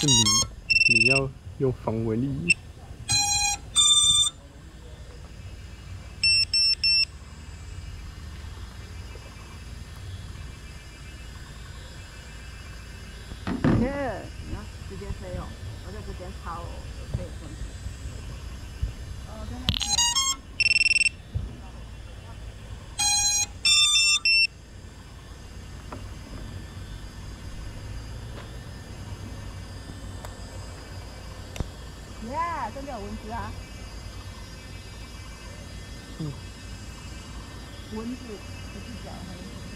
是米，米要用防蚊液。耶，你要直接飞哦，我在这边抄哦，可以过去。哦，真的是。真的有蚊子啊！嗯。蚊子不是脚黑。